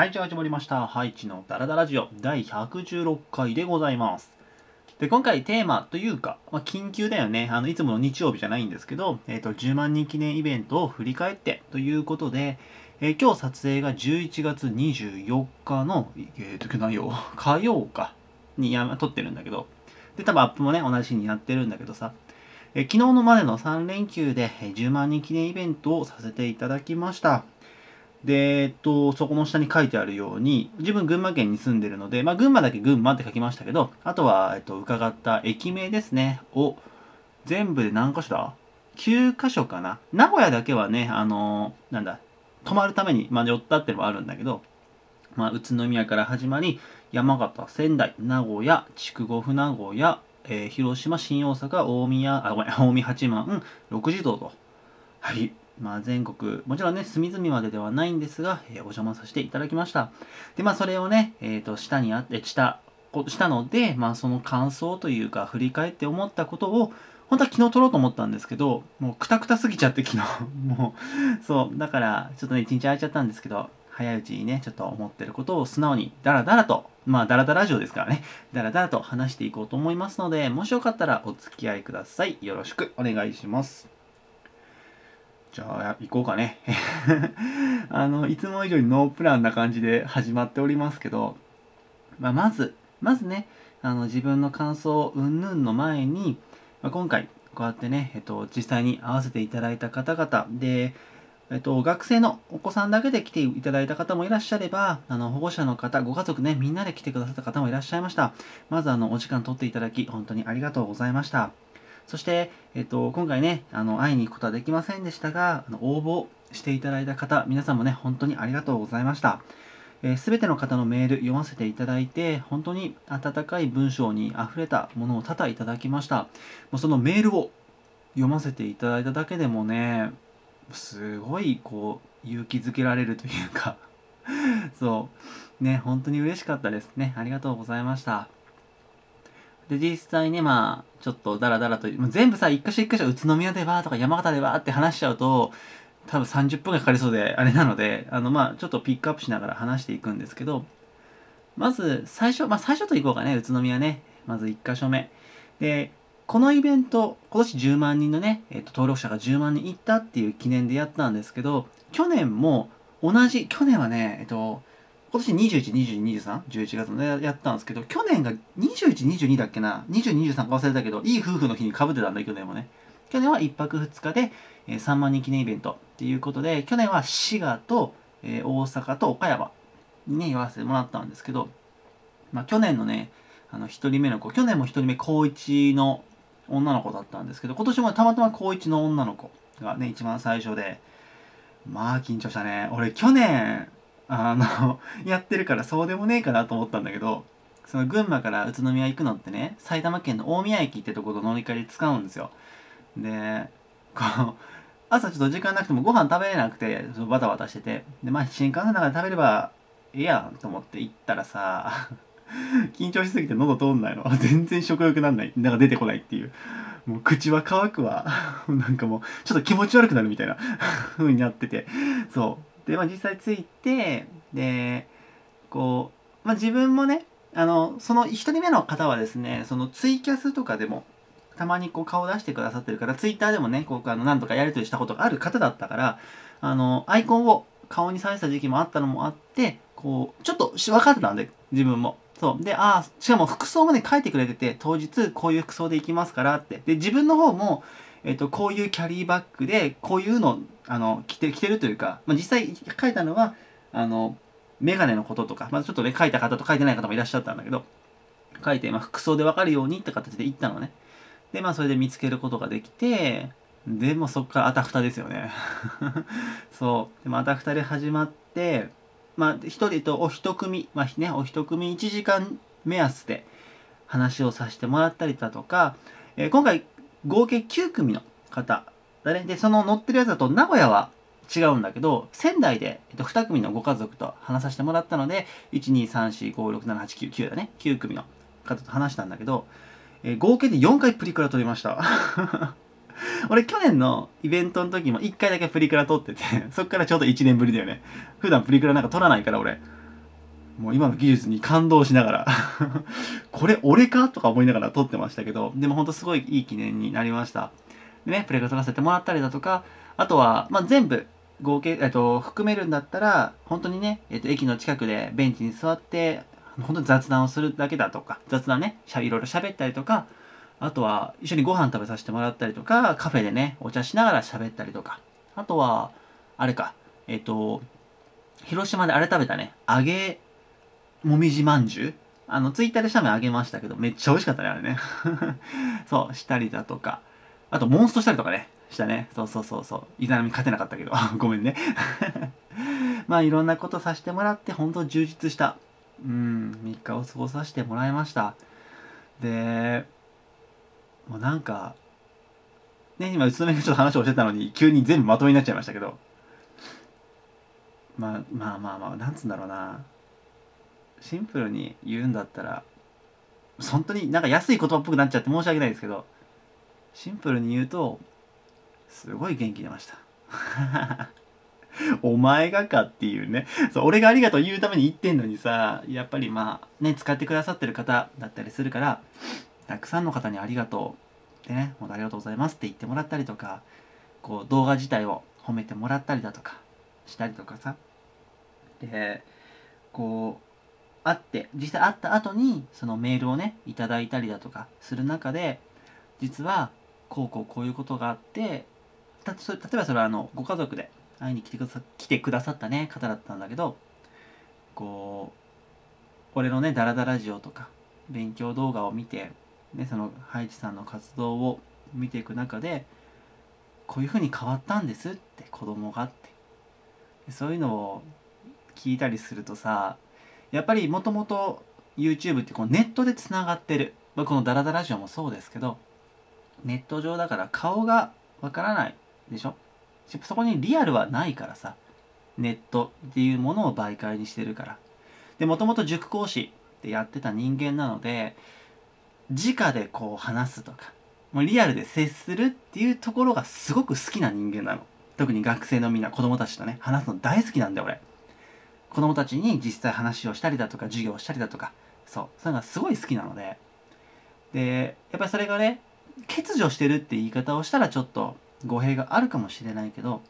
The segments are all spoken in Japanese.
はい、じゃあ始まりました。ハイチのダラダラジオ第116回でございます。で、今回テーマというか、まあ、緊急だよね。あの、いつもの日曜日じゃないんですけど、えっ、と、10万人記念イベントを振り返ってということで、えー今日撮影が11月24日の、えっ、と、何曜？火曜かにや撮ってるんだけど、で、多分アップもね、同じ日にやってるんだけどさ、え昨日のまでの3連休で10万人記念イベントをさせていただきました。で、えっと、そこの下に書いてあるように、自分群馬県に住んでるので、まあ、群馬だけ群馬って書きましたけど、あとは、えっと、伺った駅名ですね、を、全部で何箇所だ ?9 箇所かな。名古屋だけはね、あのーなんだ、泊まるために、まあ、寄ったってのもあるんだけど、まあ、宇都宮から始まり、山形、仙台、名古屋、筑後船古屋、えー広島、新大阪、大宮、あ、ごめん、大宮八幡、六時堂と。はい。まあ、全国、もちろんね、隅々までではないんですが、えーお邪魔させていただきました。で、まあ、それをね、えっ、と、下にあって、した、こしたので、まあ、その感想というか、振り返って思ったことを、本当は昨日撮ろうと思ったんですけど、もうくたくたすぎちゃって昨日。もう、そう、だから、ちょっとね、一日空いちゃったんですけど、早いうちにね、ちょっと思ってることを素直に、ダラダラと、まあ、ダラダラジオですからね、ダラダラと話していこうと思いますので、もしよかったらお付き合いください。よろしくお願いします。じゃあ、行こうかね。あの、いつも以上にノープランな感じで始まっておりますけど、まあ、まず、まずね、あの、自分の感想、うんぬんの前に、まあ、今回、こうやってね、えっと、実際に会わせていただいた方々で、えっと、学生のお子さんだけで来ていただいた方もいらっしゃれば、あの、保護者の方、ご家族ね、みんなで来てくださった方もいらっしゃいました。まず、あの、お時間取っていただき、本当にありがとうございました。そして、えっと、今回ね、あの、会いに行くことはできませんでしたが、あの応募していただいた方、皆さんもね、本当にありがとうございました。えー、全ての方のメール読ませていただいて、本当に温かい文章に溢れたものを多々いただきました。もうそのメールを読ませていただいただけでもね、すごいこう、勇気づけられるというか、そう、ね、本当に嬉しかったですね。ありがとうございました。で、実際ね、まあ、ちょっとダラダラと、まあ全部さ、一箇所一箇所、宇都宮ではとか山形ではって話しちゃうと、多分30分がかかりそうで、あれなので、あの、まあ、ちょっとピックアップしながら話していくんですけど、まず、最初、まあ、最初といこうかね、宇都宮ね。まず1箇所目。で、このイベント、今年10万人のね、えっと登録者が10万人いったっていう記念でやったんですけど、去年も同じ、去年はね、えっと、今年21、22、23、11月のねやったんですけど、去年が21、22だっけな、20、23か忘れたけど、いい夫婦の日に被ってたんだ、去年もね。去年は1泊2日で、えー3万人記念イベントっていうことで、去年は滋賀と、えー大阪と岡山にね、言わせてもらったんですけど、まあ去年のね、あの、一人目の子、去年も一人目高一の女の子だったんですけど、今年もたまたま高一の女の子がね、一番最初で、まあ緊張したね。俺去年、あの、やってるからそうでもねえかなと思ったんだけど、その群馬から宇都宮行くのってね、埼玉県の大宮駅ってところ乗り換えで使うんですよ。で、こう、朝ちょっと時間なくてもご飯食べれなくて、そのバタバタしてて、で、まあ新幹線の中で食べればええやんと思って行ったらさ、緊張しすぎて喉通んないの。全然食欲なんない。なんか出てこないっていう。もう口は乾くわ。なんかもう、ちょっと気持ち悪くなるみたいな風になってて。そう。で、まあ実際着いて、で、こう、まあ自分もね、あの、その一人目の方はですね、そのツイキャスとかでも、たまにこう顔出してくださってるから、ツイッターでもね、こう、あの、なんとかやりとりしたことがある方だったから、あの、アイコンを顔にされてた時期もあったのもあって、こう、ちょっと分かってたんで、自分も。そう。で、ああ、しかも服装もね、書いてくれてて、当日こういう服装で行きますからって。で、自分の方も、えっ、と、こういうキャリーバッグで、こういうの、あの、着て、着てるというか、まあ、実際書いたのは、あの、メガネのこととか、まあ、ちょっとね、書いた方と書いてない方もいらっしゃったんだけど、書いて、まあ、服装で分かるようにって形で行ったのね。で、まあ、それで見つけることができて、でもそこからあたふたですよね。そう。でもあたふたで始まって、まあ、一人とお一組、まあね、お一組1時間目安で話をさせてもらったりだとか、えー今回合計9組の方だね。で、その乗ってるやつだと名古屋は違うんだけど、仙台で、えっと、2組のご家族と話させてもらったので、1、2、3、4、5、6、7、8、9、9だね。9組の方と話したんだけど、えー合計で4回プリクラ撮りました。俺去年のイベントの時も1回だけプリクラ撮ってて、そっからちょうど1年ぶりだよね。普段プリクラなんか撮らないから俺。もう今の技術に感動しながら これ俺か？とか思いながら撮ってましたけど、でもほんとすごいいい記念になりました。ね、プレイが撮らせてもらったりだとか、あとは、まあ、全部合計、えっと、含めるんだったら、本当にね、えっと、駅の近くでベンチに座って、本当に雑談をするだけだとか、雑談ね、しゃいろいろ喋ったりとか、あとは一緒にご飯食べさせてもらったりとか、カフェでね、お茶しながら喋ったりとか、あとは、あれか、えっと、広島であれ食べたね、揚げもみじまんじゅうあの、ツイッターで写メあげましたけど、めっちゃ美味しかったね、あれね。そう、したりだとか、あと、モンストしたりとかね、したね。そうそうそうそう。イザナミ勝てなかったけど、ごめんね。まあ、いろんなことさせてもらって、本当充実した、うん、3日を過ごさせてもらいました。で、もうなんか、ね、今、宇都宮がちょっと話をしてたのに、急に全部まとめになっちゃいましたけど、まあまあまあまあ、なんつうんだろうな。シンプルに言うんだったら、本当になんか安い言葉っぽくなっちゃって申し訳ないですけど、シンプルに言うと、すごい元気出ました。お前がかっていうね。そう、俺がありがとう言うために言ってんのにさ、やっぱりまあ、ね、使ってくださってる方だったりするから、たくさんの方にありがとうってね、本当ありがとうございますって言ってもらったりとか、こう、動画自体を褒めてもらったりだとか、したりとかさ。で、こう、会って、実際会った後に、そのメールをね、いただいたりだとかする中で、実は、こうこうこういうことがあって例えばそれはあのご家族で会いに来てくださ来てくださったね方だったんだけどこう俺のねダラダラジオとか勉強動画を見て、ね、そのハイチさんの活動を見ていく中でこういうふうに変わったんですって子供がって。そういうのを聞いたりするとさやっぱりもともと YouTube ってこうネットでつながってる、まあ、このダラダラジオもそうですけどネット上だから顔がわからないでしょ？そこにリアルはないからさ。ネットっていうものを媒介にしてるから。でもともと塾講師ってやってた人間なので直でこう話すとかもうリアルで接するっていうところがすごく好きな人間なの。特に学生のみんな子供たちとね話すの大好きなんだよ俺。子供たちに実際話をしたりだとか授業をしたりだとか。そう。そういうのがすごい好きなので。でやっぱりそれがね欠如してるって言い方をしたらちょっと語弊があるかもしれないけど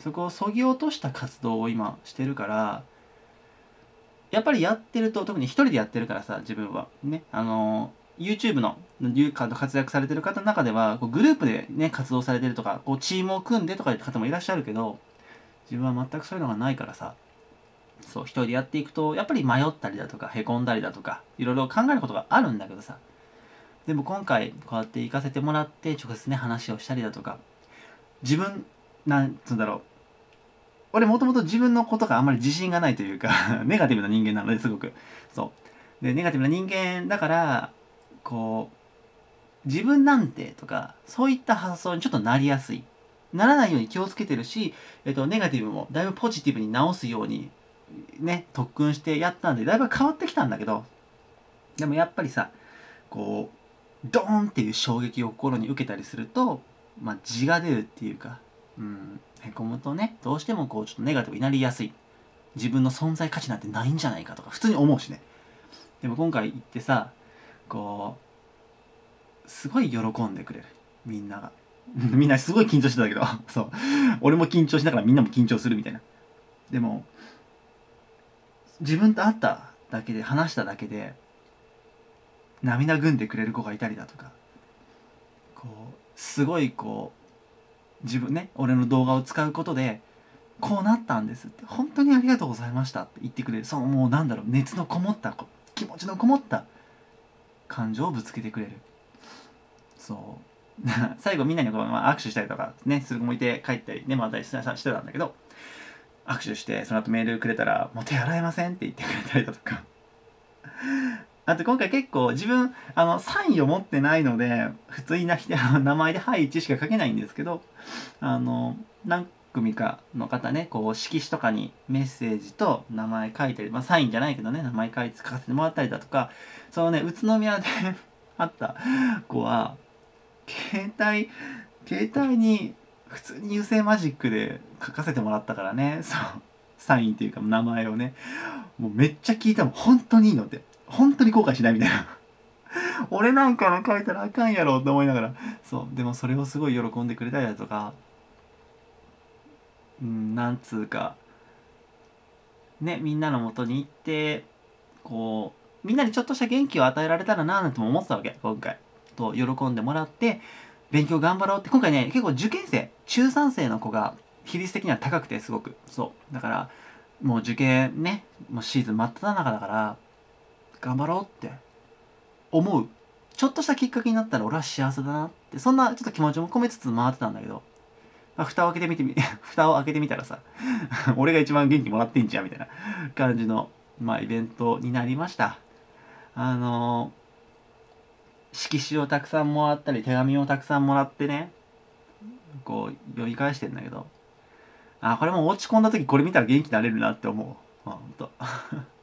そこをそぎ落とした活動を今してるからやっぱりやってると特に一人でやってるからさ自分は。ねあの YouTube の活躍されてる方の中ではこうグループでね活動されてるとかこうチームを組んでとかいう方もいらっしゃるけど自分は全くそういうのがないからさそう一人でやっていくとやっぱり迷ったりだとかへこんだりだとかいろいろ考えることがあるんだけどさでも今回こうやって行かせてもらって直接ね話をしたりだとか自分なんつうんだろう。俺もともと自分のことがあんまり自信がないというか ネガティブな人間なのですごく。そう。でネガティブな人間だからこう自分なんてとかそういった発想にちょっとなりやすい。ならないように気をつけてるし、えっと、ネガティブもだいぶポジティブに直すようにね特訓してやったんでだいぶ変わってきたんだけどでもやっぱりさこうドーンっていう衝撃を心に受けたりすると、まあ、字が出るっていうか、うん、へこむとね、どうしてもこう、ちょっとネガティブになりやすい。自分の存在価値なんてないんじゃないかとか、普通に思うしね。でも今回行ってさ、こう、すごい喜んでくれる。みんなが。みんなすごい緊張してたけど、そう。俺も緊張しながらみんなも緊張するみたいな。でも、自分と会っただけで、話しただけで、涙ぐんでくれる子がいたりだとかこうすごいこう自分ね俺の動画を使うことでこうなったんですって本当にありがとうございましたって言ってくれる。そのもうなんだろう熱のこもった気持ちのこもった感情をぶつけてくれる。そう。最後みんなにこう、まあ、握手したりとかねする子もいて帰ったりねまたりしてたんだけど握手してその後メールくれたら「もう手洗えません」って言ってくれたりだとか。あと今回結構自分、あの、サインを持ってないので、普通にな 名前で「はい1」しか書けないんですけど、あの、何組かの方ね、こう、色紙とかにメッセージと名前書いたり、まあサインじゃないけどね、名前書いて書かせてもらったりだとか、そのね、宇都宮で 会った子は、携帯、携帯に普通に油性マジックで書かせてもらったからね、そう。サインっていうか名前をねもうめっちゃ聞いたもん本当にいいのって本当に後悔しないみたいな。俺なんかの書いたらあかんやろって思いながら。そうでもそれをすごい喜んでくれたりだとか。うんなんつうか。ねみんなのもとに行ってこうみんなにちょっとした元気を与えられたらななんても思ってたわけ今回。と喜んでもらって勉強頑張ろうって。今回ね結構受験生中3生の子が比率的には高くてすごく。そう。だからもう受験ねもうシーズン真っ只中だから頑張ろうって。思う。ちょっとしたきっかけになったら俺は幸せだなって。そんなちょっと気持ちも込めつつ回ってたんだけど、まあ、蓋を開けてみてみ 蓋を開けてみたらさ 俺が一番元気もらってんじゃんみたいな感じのまあイベントになりました。あの色紙をたくさんもらったり手紙をたくさんもらってねこう読み返してんだけど。あこれも落ち込んだ時これ見たら元気になれるなって思うほんと。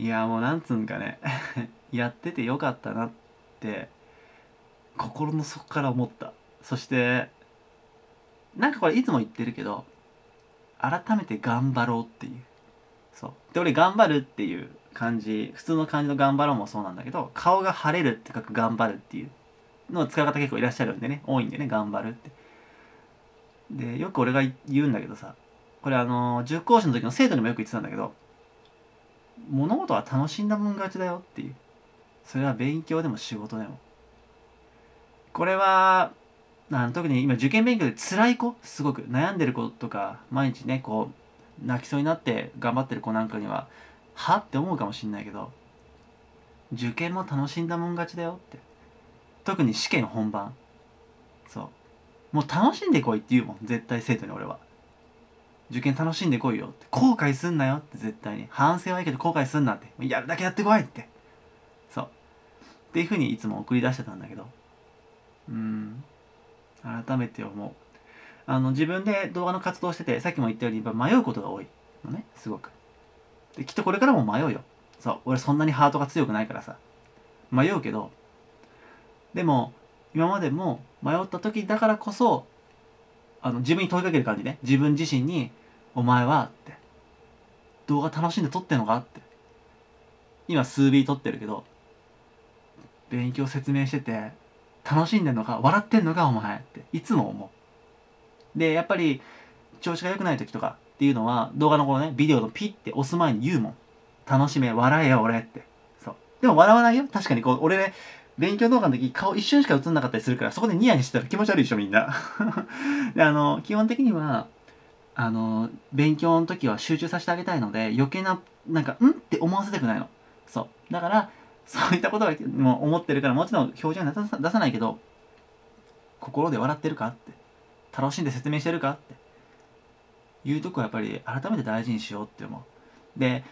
いやもうなんつうんかね。やっててよかったなって心の底から思った。そしてなんかこれいつも言ってるけど改めて頑張ろうっていう。そう。で俺頑張るっていう感じ普通の漢字の頑張ろうもそうなんだけど顔が晴れるって書く頑張るっていうの使う方結構いらっしゃるんでね。多いんでね頑張るって。でよく俺が言うんだけどさこれあの塾講師の時の生徒にもよく言ってたんだけど物事は楽しんだもん勝ちだよっていう。それは勉強でも仕事でも。これはあの特に今受験勉強で辛い子すごく悩んでる子とか毎日ねこう泣きそうになって頑張ってる子なんかにははって思うかもしんないけど受験も楽しんだもん勝ちだよって。特に試験本番。そう。もう楽しんでこいって言うもん絶対生徒に俺は。受験楽しんでこいよって。後悔すんなよって絶対に。反省はいいけど後悔すんなって。やるだけやってこいって。そう。っていうふうにいつも送り出してたんだけど。うん。改めて思う。あの自分で動画の活動しててさっきも言ったように迷うことが多いのね。すごく。できっとこれからも迷うよ。そう。俺そんなにハートが強くないからさ。迷うけど。でも今までも迷った時だからこそあの自分に問いかける感じね。自分自身に「お前は?」って「動画楽しんで撮ってんのか?」って。今数 B 撮ってるけど勉強説明してて楽しんでんのか笑ってんのかお前って。いつも思う。でやっぱり調子が良くない時とかっていうのは動画のこのねビデオのピッて押す前に言うもん。楽しめ笑えよ俺って。そう。でも笑わないよ。確かにこう俺ね勉強動画の時顔一瞬しか映んなかったりするからそこでニヤニヤしてたら気持ち悪いでしょみんな。であの基本的にはあの勉強の時は集中させてあげたいので余計ななんかん？って思わせたくないの。そう。だからそういったことがもう思ってるからもちろん表情に出さないけど心で笑ってるかって。楽しんで説明してるかって。いうとこはやっぱり改めて大事にしようって思う。で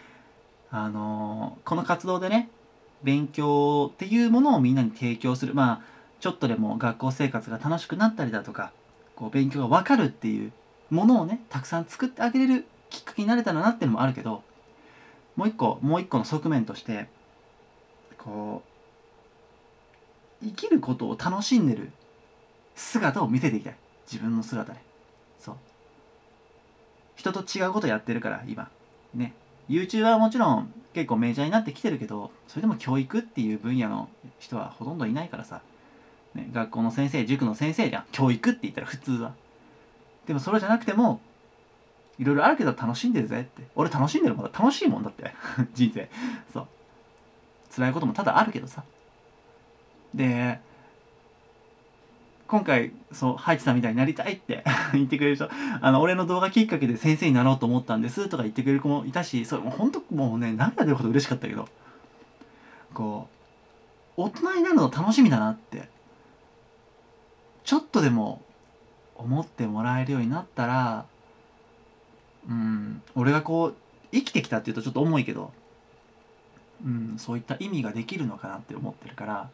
あのこの活動でね勉強っていうものをみんなに提供する。まあちょっとでも学校生活が楽しくなったりだとかこう勉強が分かるっていうものをねたくさん作ってあげれるきっかけになれたらなっていうのもあるけどもう一個もう一個の側面としてこう生きることを楽しんでる姿を見せていきたい。自分の姿で。そう。人と違うことやってるから今。ね。YouTuber はもちろん結構メジャーになってきてるけどそれでも教育っていう分野の人はほとんどいないからさ、ね、学校の先生塾の先生じゃん。教育って言ったら普通はでもそれじゃなくてもいろいろあるけど楽しんでるぜって。俺楽しんでるもんだ。楽しいもんだって。人生。そう。辛いこともただあるけどさ。で今回そうハイチさんみたいになりたいって 言ってくれる人。あの俺の動画きっかけで先生になろうと思ったんですとか言ってくれる子もいたしそれもう本当もうね涙出るほど嬉しかったけど。こう大人になるの楽しみだなって。ちょっとでも思ってもらえるようになったらうん俺がこう生きてきたっていうとちょっと重いけどうんそういった意味ができるのかなって思ってるから、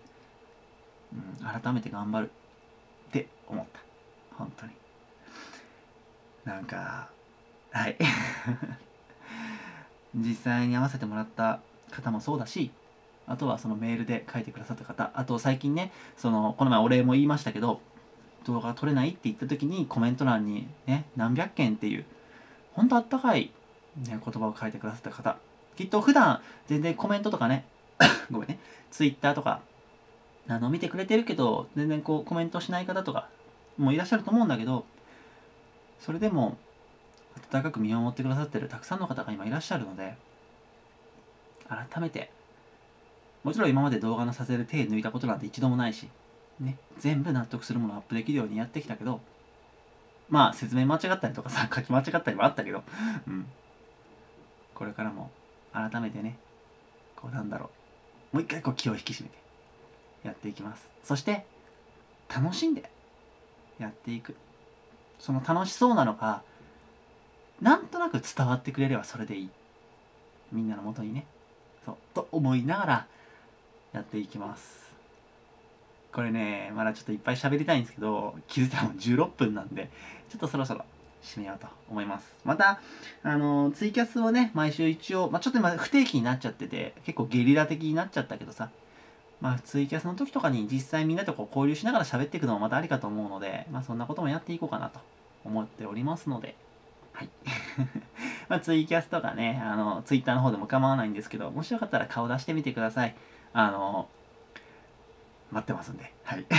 うん、改めて頑張るって思った。本当に。なんかはい。実際に会わせてもらった方もそうだしあとはそのメールで書いてくださった方あと最近ねそのこの前お礼も言いましたけど動画撮れないって言った時にコメント欄にね何百件っていう本当あったかい、ね、言葉を書いてくださった方。きっと普段全然コメントとかね ごめんねツイッターとかあの見てくれてるけど全然こうコメントしない方とかもいらっしゃると思うんだけどそれでも温かく見守ってくださってるたくさんの方が今いらっしゃるので改めてもちろん今まで動画の撮影で手抜いたことなんて一度もないし、ね、全部納得するものをアップできるようにやってきたけどまあ説明間違ったりとかさ 書き間違ったりもあったけど、うん、これからも改めてねこうなんだろう。もう一回こう気を引き締めてやっていきます。そして楽しんでやっていく。その楽しそうなのかなんとなく伝わってくれればそれでいい。みんなのもとにね。そうと思いながらやっていきます。これねまだちょっといっぱい喋りたいんですけど気づいたらもう16分なんでちょっとそろそろ締めようと思いますまたあのツイキャスをね毎週一応、まあ、ちょっと今不定期になっちゃってて結構ゲリラ的になっちゃったけどさまあ、ツイキャスの時とかに実際みんなとこう交流しながら喋っていくのもまたありかと思うので、まあ、そんなこともやっていこうかなと思っておりますので、はい。まあ、ツイキャスとかね、あの、ツイッターの方でも構わないんですけど、もしよかったら顔出してみてください。あの、待ってますんで。はい。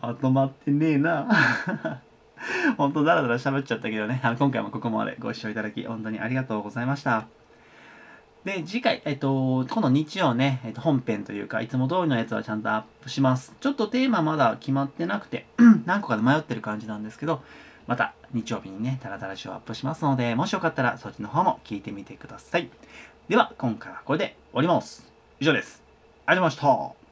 まとまってねえな。本当だらだら喋っちゃったけどね、あ今回もここまでご視聴いただき、本当にありがとうございました。で、次回、えっと、今度日曜ね、えっと、本編というか、いつも通りのやつはちゃんとアップします。ちょっとテーマまだ決まってなくて、何個かで迷ってる感じなんですけど、また日曜日にね、タラタラショーアップしますので、もしよかったらそっちの方も聞いてみてください。では、今回はこれで終わります。以上です。ありがとうございました。